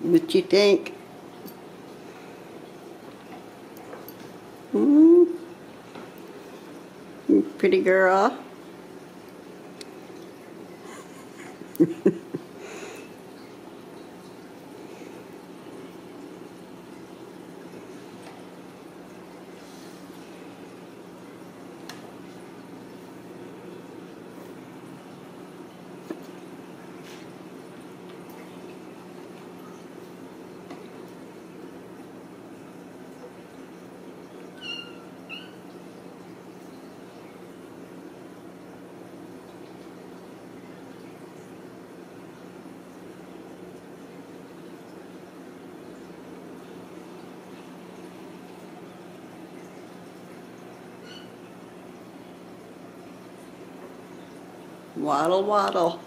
What you think? Hmm? Pretty girl. Waddle, waddle.